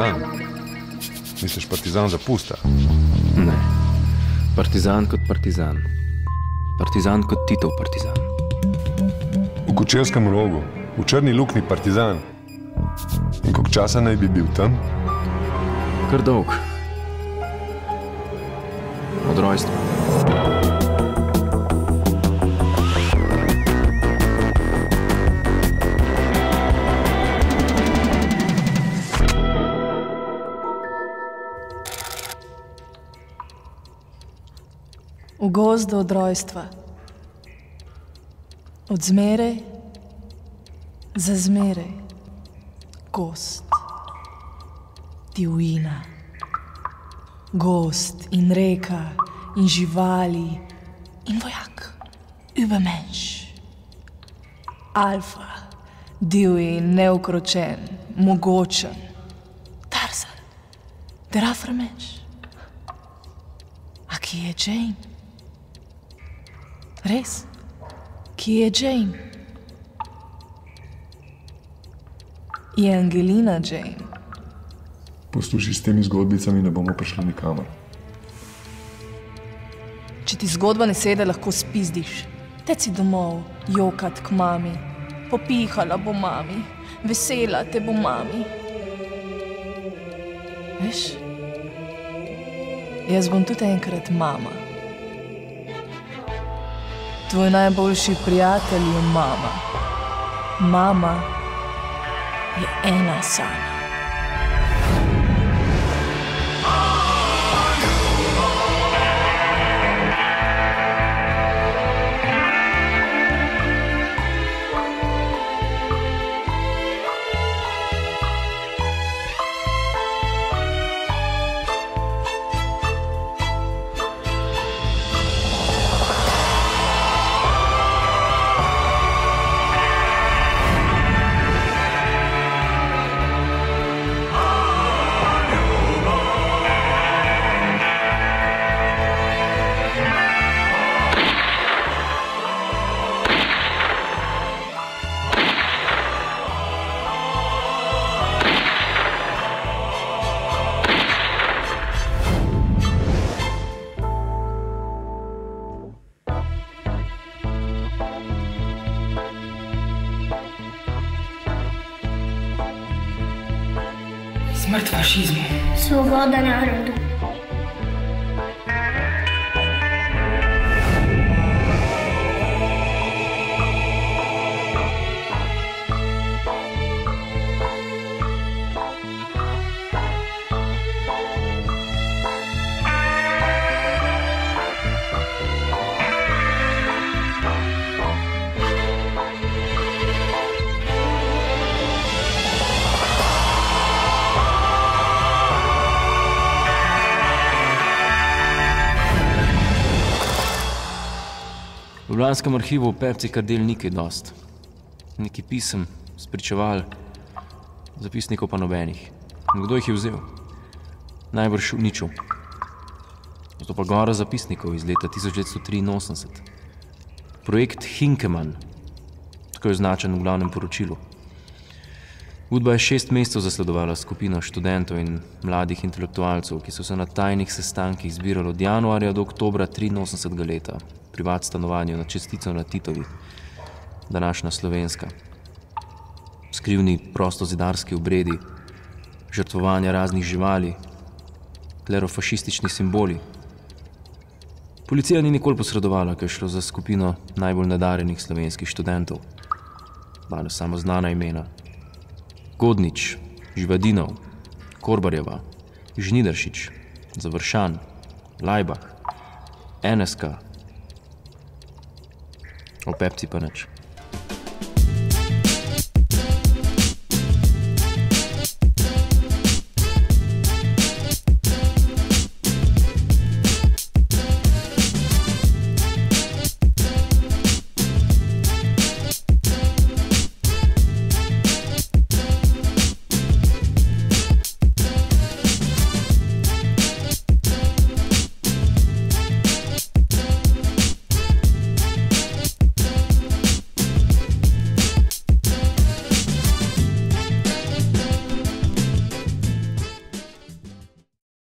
partizan. Misliš partizan zapusta? Ne. Partizan kot partizan. Partizan kot Titov partizan. V Kočevskem rogu, v črni luknji partizan. In koliko časa naj bi bil tam? Kar dolg. Od rojstva. V gozdu od rojstva. Od zmeraj, za zmeraj, gost, divjina, gost in reka in živali in vojak, übermensch. Alfa, divji, neukročen, mogočen, Tarzan, der Afromensch. A kje je Jane? Res? Kje je Jane? Je Angelina Jane? Poslušaj s temi zgodbicami, ne bomo prišli nikamor. Če ti zgodba ne sede, lahko spizdiš. Teci domov, jokat k mami. Popihala bo mami, vesela te bo mami. Veš? Jaz bom tudi enkrat mama. Tvoj najboljši prijatelj je mama. Mama je ena sama. смрт фашизму. Слобода народу. Ljubljanskem arhivu v Pepci Kardel ni kaj dost. Neki pisem, spričeval, zapisnikov pa nobenih. Kdo jih je vzel? Najbrž uničil. Zato pa gora zapisnikov iz leta 1983. Projekt Hinkemann, tako je označen v glavnem poročilu. Udba je šest mesecev zasledovala skupino študentov in mladih intelektualcev, ki so se na tajnih sestankih zbirali od januarja do oktobra 83. leta, privat stanovanju na čestico na Titovi, današnja slovenska. Skrivni prostozidarski obredi, žrtvovanja raznih živali, klerofašistični simboli. Policija ni nikoli posredovala, ker je šlo za skupino najbolj nadarenih slovenskih študentov. Danes samo znana imena. Godnič, Živadinov, Korbarjeva, Žnidaršič, Završan, Lajbah, NSK, o Pepci pa nič.